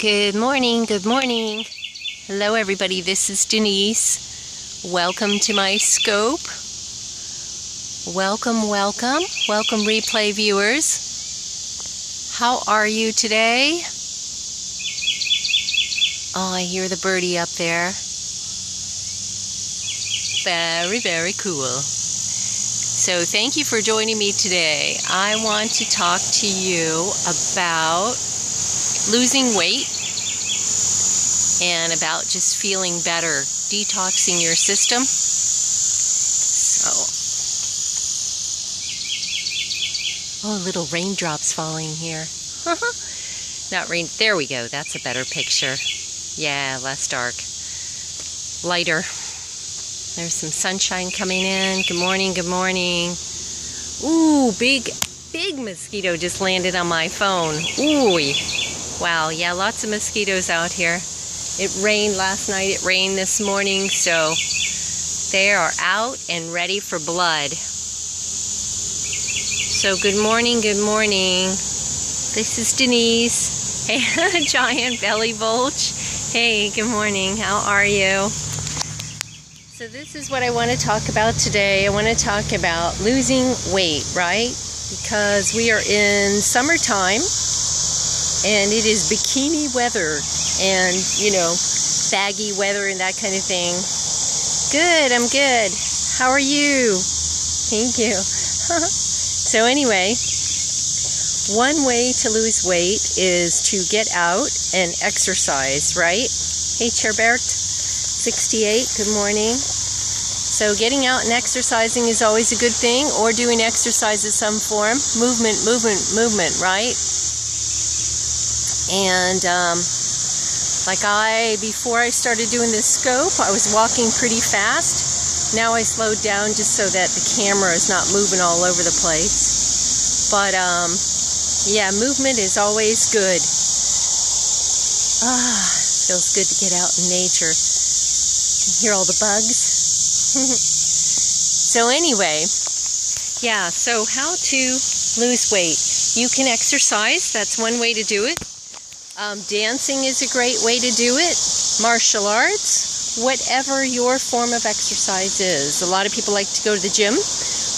Good morning, good morning. Hello, everybody. This is Denise. Welcome to my scope. Welcome, welcome, welcome, replay viewers. How are you today? Oh, I hear the birdie up there. Very, very cool. So, thank you for joining me today. I want to talk to you about losing weight and about just feeling better, detoxing your system. So, oh, little raindrops falling here. Uh-huh. Not rain. There we go. That's a better picture. Yeah, less dark. Lighter. There's some sunshine coming in. Good morning, good morning. Ooh, big, big mosquito just landed on my phone. Ooh. Wow, yeah, lots of mosquitoes out here. It rained last night, it rained this morning, so they are out and ready for blood. So, good morning, good morning. This is Denise. Hey, giant belly bulge. Hey, good morning. How are you? So, this is what I want to talk about today. I want to talk about losing weight, right? Because we are in summertime and it is bikini weather and you know baggy weather and that kind of thing. Good i'm good. How are you? Thank you. So anyway one way to lose weight is to get out and exercise right? Hey Cherbert, 68 good morning. So getting out and exercising is always a good thing or doing exercise of some form. Movement movement movement right? And um, like I, before I started doing this scope, I was walking pretty fast. Now I slowed down just so that the camera is not moving all over the place. But um, yeah, movement is always good. Ah, feels good to get out in nature. Hear all the bugs. so anyway, yeah, so how to lose weight. You can exercise, that's one way to do it. Um, dancing is a great way to do it. Martial arts, whatever your form of exercise is. A lot of people like to go to the gym,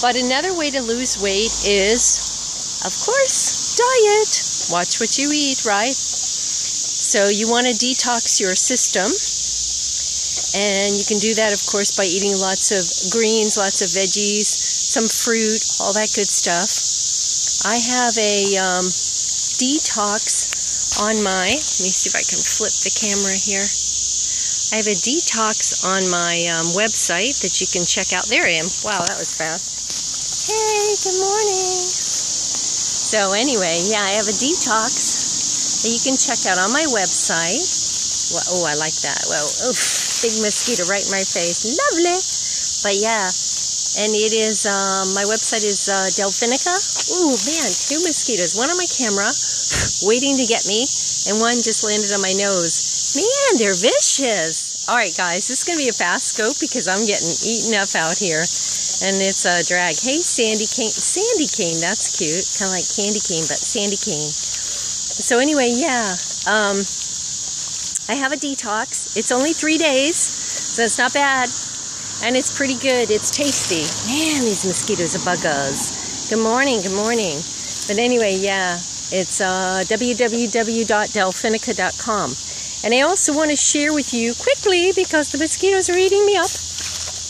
but another way to lose weight is, of course, diet. Watch what you eat, right? So you want to detox your system. And you can do that, of course, by eating lots of greens, lots of veggies, some fruit, all that good stuff. I have a um, detox on my, let me see if I can flip the camera here. I have a detox on my um, website that you can check out. There I am. Wow, that was fast. Hey, good morning. So, anyway, yeah, I have a detox that you can check out on my website. Well, oh, I like that. Well, oof, big mosquito right in my face. Lovely. But yeah, and it is, um, my website is uh, Delfinica. Ooh, man, two mosquitoes. One on my camera, waiting to get me, and one just landed on my nose. Man, they're vicious. All right, guys, this is going to be a fast scope because I'm getting eaten up out here, and it's a drag. Hey, Sandy Cane. Sandy Cane, that's cute. Kind of like Candy Cane, but Sandy Cane. So anyway, yeah, um, I have a detox. It's only three days, so it's not bad and it's pretty good. It's tasty. Man, these mosquitoes are buggers. Good morning, good morning. But anyway, yeah, it's uh, www.delfinica.com. And I also want to share with you quickly, because the mosquitoes are eating me up,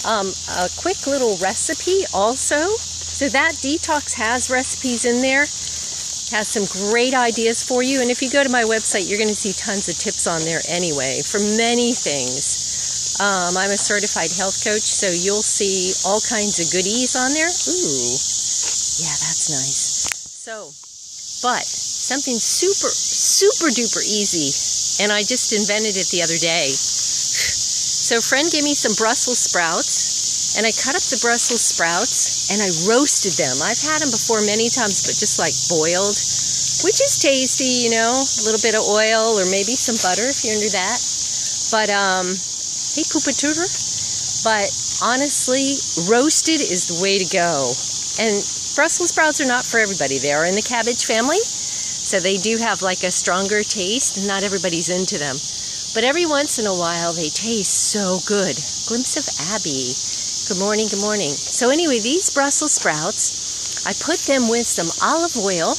um, a quick little recipe also. So that detox has recipes in there, has some great ideas for you. And if you go to my website, you're going to see tons of tips on there anyway for many things. Um, I'm a certified health coach, so you'll see all kinds of goodies on there. Ooh, yeah, that's nice. So, but something super, super duper easy, and I just invented it the other day. So, a friend gave me some Brussels sprouts, and I cut up the Brussels sprouts and I roasted them. I've had them before many times, but just like boiled, which is tasty, you know, a little bit of oil or maybe some butter if you're into that. But um, Hey, Poopa Tutor. But honestly, roasted is the way to go. And Brussels sprouts are not for everybody. They are in the cabbage family. So they do have like a stronger taste. Not everybody's into them. But every once in a while, they taste so good. Glimpse of Abby. Good morning, good morning. So, anyway, these Brussels sprouts, I put them with some olive oil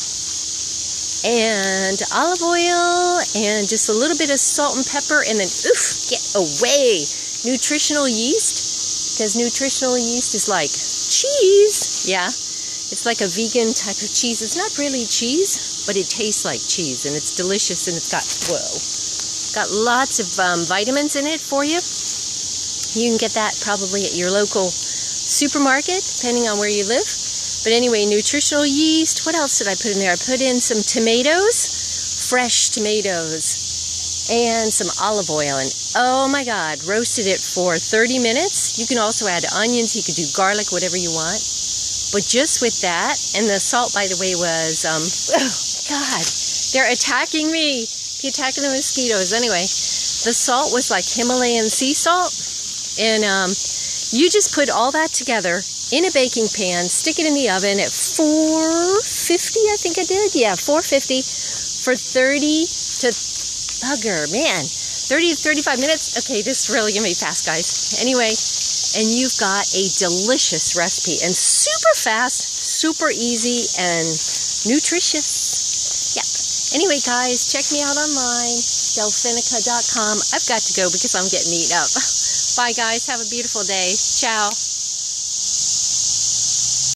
and olive oil and just a little bit of salt and pepper, and then, oof, get away. Nutritional yeast, because nutritional yeast is like cheese. Yeah, it's like a vegan type of cheese. It's not really cheese, but it tastes like cheese, and it's delicious, and it's got, whoa, got lots of um, vitamins in it for you. You can get that probably at your local supermarket, depending on where you live. But anyway, nutritional yeast. What else did I put in there? I put in some tomatoes, fresh tomatoes, and some olive oil. And oh my God, roasted it for 30 minutes. You can also add onions, you could do garlic, whatever you want. But just with that, and the salt, by the way, was, um, oh God, they're attacking me. The attacking the mosquitoes. Anyway, the salt was like Himalayan sea salt. And um, you just put all that together in a baking pan, stick it in the oven at 450, I think I did. Yeah, 450 for 30 to bugger, man, 30 to 35 minutes. Okay, this is really gonna be fast, guys. Anyway, and you've got a delicious recipe and super fast, super easy, and nutritious. Yep. Anyway, guys, check me out online, delfinica.com. I've got to go because I'm getting eat up. Bye, guys. Have a beautiful day. Ciao.